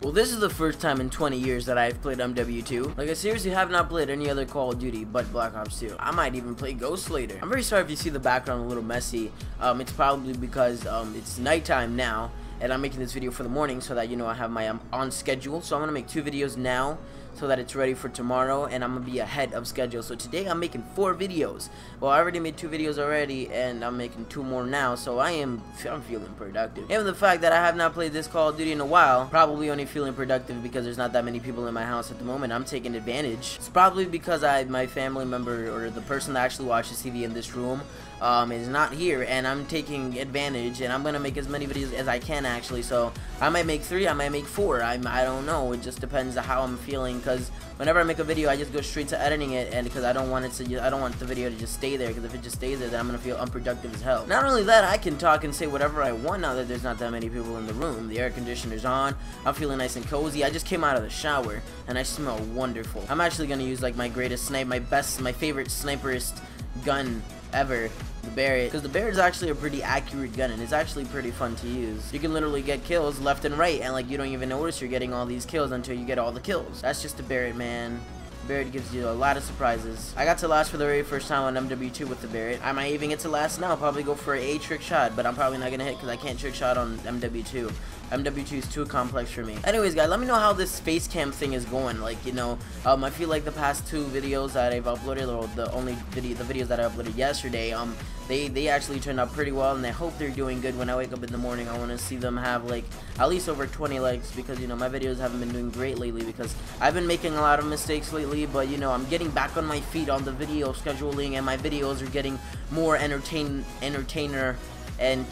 Well, this is the first time in 20 years that I've played MW2. Like, I seriously have not played any other Call of Duty but Black Ops 2. I might even play Ghost later. I'm very sorry if you see the background a little messy. Um, it's probably because um, it's nighttime now, and I'm making this video for the morning so that, you know, I have my um, on schedule. So I'm going to make two videos now so that it's ready for tomorrow and I'm gonna be ahead of schedule. So today I'm making four videos. Well I already made two videos already and I'm making two more now so I am I'm feeling productive. Even the fact that I have not played this Call of Duty in a while probably only feeling productive because there's not that many people in my house at the moment. I'm taking advantage. It's probably because I my family member or the person that actually watches TV in this room um, is not here and I'm taking advantage and I'm gonna make as many videos as I can actually. So I might make three I might make four. I'm, I don't know. It just depends on how I'm feeling because whenever I make a video I just go straight to editing it and because I don't want it to I don't want the video to just stay there because if it just stays there then I'm gonna feel unproductive as hell. Not only that I can talk and say whatever I want now that there's not that many people in the room. The air conditioner's on. I'm feeling nice and cozy. I just came out of the shower and I smell wonderful. I'm actually gonna use like my greatest snipe my best my favorite sniperist gun ever the Barrett because the Barrett is actually a pretty accurate gun and it's actually pretty fun to use you can literally get kills left and right and like you don't even notice you're getting all these kills until you get all the kills that's just the Barrett man Barrett gives you a lot of surprises. I got to last for the very first time on MW2 with the Barrett. I might even get to last now, probably go for a trick shot, but I'm probably not gonna hit because I can't trick shot on MW2. MW2 is too complex for me. Anyways, guys, let me know how this face cam thing is going. Like, you know, um, I feel like the past two videos that I've uploaded, or the only video, the videos that I uploaded yesterday, um, they they actually turned out pretty well, and I hope they're doing good. When I wake up in the morning, I want to see them have like at least over 20 likes because you know my videos haven't been doing great lately because I've been making a lot of mistakes lately. But you know, I'm getting back on my feet on the video scheduling, and my videos are getting more entertain entertainer and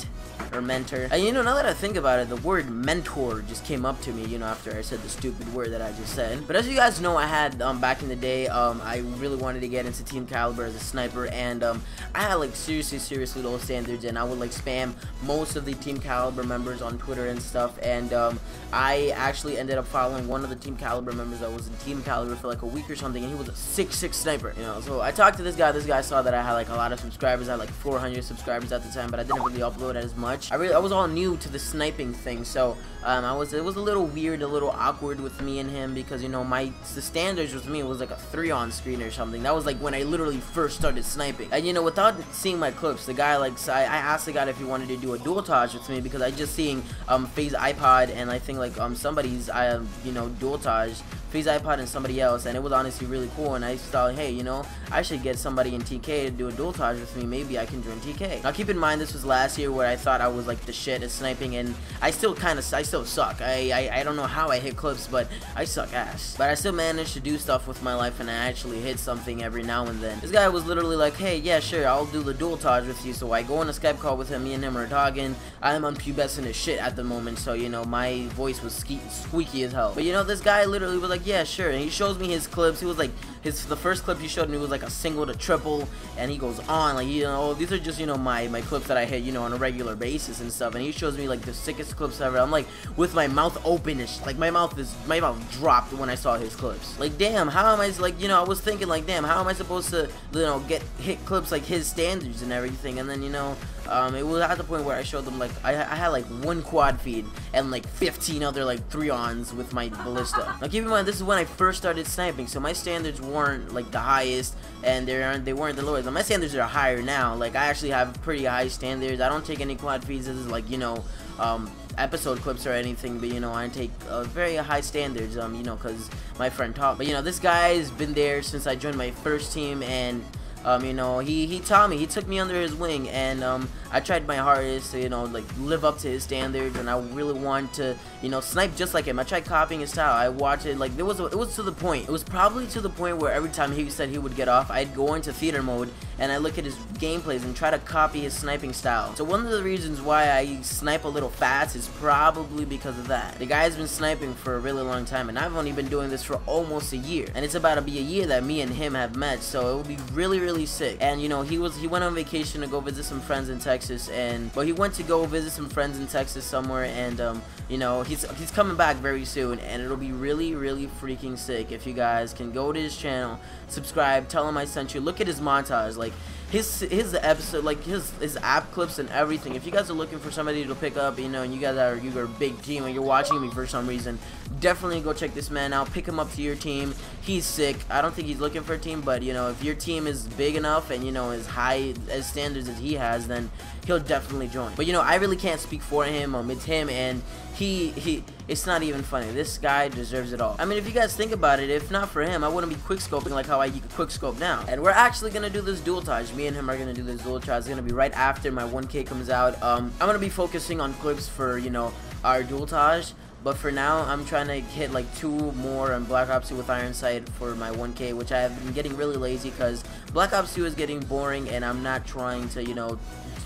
or mentor. And you know, now that I think about it, the word mentor just came up to me, you know, after I said the stupid word that I just said. But as you guys know, I had, um, back in the day, um, I really wanted to get into Team Kaliber as a sniper, and, um, I had, like, seriously, seriously low standards, and I would, like, spam most of the Team Kaliber members on Twitter and stuff, and, um, I actually ended up following one of the Team Kaliber members that was in Team Kaliber for, like, a week or something, and he was a 6'6 sniper, you know, so I talked to this guy, this guy saw that I had, like, a lot of subscribers, I had, like, 400 subscribers at the time, but I didn't really upload as much. I really I was all new to the sniping thing, so um, I was it was a little weird, a little awkward with me and him because you know my the standards with me was like a three on screen or something. That was like when I literally first started sniping. And you know, without seeing my clips, the guy like I, I asked the guy if he wanted to do a dual taj with me because I just seeing um FaZe iPod and I think like um somebody's I you know dual taj FaZe iPod and somebody else, and it was honestly really cool. And I thought, hey, you know, I should get somebody in TK to do a dual taj with me. Maybe I can join TK. Now, keep in mind, this was last year where I thought I was like the shit at sniping, and I still kind of, I still suck. I, I, I don't know how I hit clips, but I suck ass. But I still managed to do stuff with my life, and I actually hit something every now and then. This guy was literally like, hey, yeah, sure, I'll do the dual taj with you. So I go on a Skype call with him. Me and him are talking. I'm unpubescent as shit at the moment, so you know my voice was squeaky as hell. But you know, this guy literally was like, yeah, sure. And he shows me his clips. He was like, his the first clip he showed me was like a single to triple, and he goes on like, you know, these are just you know my my clips that I hit, you know, on a regular basis and stuff. And he shows me like the sickest clips ever. I'm like with my mouth openish, like my mouth is my mouth dropped when I saw his clips. Like, damn, how am I like, you know, I was thinking like, damn, how am I supposed to, you know, get hit clips like his standards and everything? And then you know, um, it was at the point where I showed them like I, I had like one quad feed and like 15 other like three ons with my ballista. Now keep in mind this is when I first started sniping, so my standards weren't like the highest and they aren't they weren't the lowest. Now, my standards are higher now. Like I actually have pretty high standards. I don't take any quad feeds. This is like you know. Um, episode clips or anything but you know I take uh, very high standards um you know because my friend taught but you know this guy's been there since I joined my first team and um, you know, he, he taught me, he took me under his wing, and um, I tried my hardest to, you know, like, live up to his standards, and I really wanted to, you know, snipe just like him. I tried copying his style. I watched it, like, it was, it was to the point. It was probably to the point where every time he said he would get off, I'd go into theater mode, and I look at his gameplays and try to copy his sniping style. So one of the reasons why I snipe a little fast is probably because of that. The guy's been sniping for a really long time, and I've only been doing this for almost a year. And it's about to be a year that me and him have met, so it would be really, really really sick. And you know, he was he went on vacation to go visit some friends in Texas, and well, he went to go visit some friends in Texas somewhere, and um, you know, he's he's coming back very soon, and it'll be really really freaking sick if you guys can go to his channel, subscribe, tell him I sent you. Look at his montage, like his his episode like his his app clips and everything. If you guys are looking for somebody to pick up you know and you guys are you're a big team and you're watching me for some reason definitely go check this man out. Pick him up to your team. He's sick. I don't think he's looking for a team but you know if your team is big enough and you know as high as standards as he has then he'll definitely join. But you know i really can't speak for him um it's him and he he it's not even funny. This guy deserves it all. I mean if you guys think about it if not for him i wouldn't be quick scoping like how i quick scope now. And we're actually gonna do this dual touch me and him are gonna do this dual touch it's gonna be right after my 1k comes out. Um i'm gonna be focusing on clips for you know our dual touch but for now, I'm trying to hit like two more on Black Ops 2 with Iron Sight for my 1K, which I have been getting really lazy because Black Ops 2 is getting boring and I'm not trying to, you know,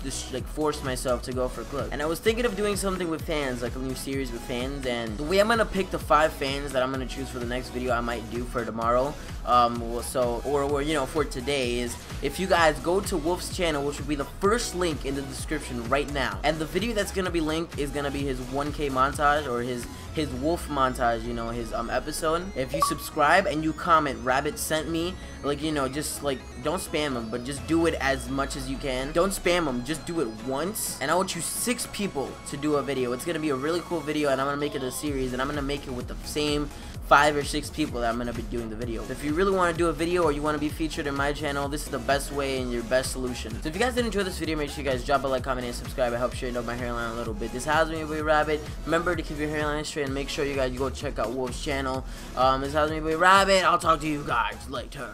just like force myself to go for clip. And I was thinking of doing something with fans, like a new series with fans. And the way I'm gonna pick the five fans that I'm gonna choose for the next video, I might do for tomorrow. Um, so or, or you know for today is if you guys go to Wulf's channel, which will be the first link in the description right now, and the video that's gonna be linked is gonna be his 1K montage or his his Wulf montage, you know, his um episode. If you subscribe and you comment, Rabbit sent me, like you know, just like don't spam him, but just do it as much as you can. Don't spam him, just do it once. And I want you six people to do a video. It's gonna be a really cool video, and I'm gonna make it a series, and I'm gonna make it with the same five or six people that I'm to be doing the video. If you really want to do a video or you want to be featured in my channel, this is the best way and your best solution. So if you guys did enjoy this video, make sure you guys drop a like, comment, and subscribe. It helps straighten up my hairline a little bit. This has your boy Rabbit. Remember to keep your hairline straight and make sure you guys go check out Wulf's channel. Um, this has your boy Rabbit. I'll talk to you guys later.